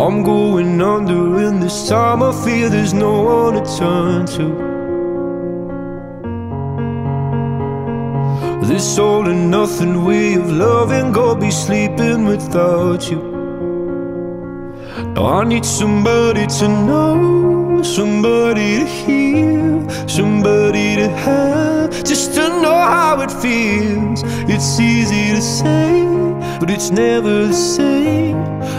I'm going under, and this time I feel there's no one to turn to. This all and nothing way of loving, go be sleeping without you. Now I need somebody to know, somebody to hear, somebody to have, just to know how it feels. It's easy to say, but it's never the same.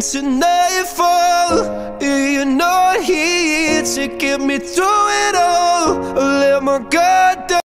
into nightfall. You're not here to get me through it all. Let my guard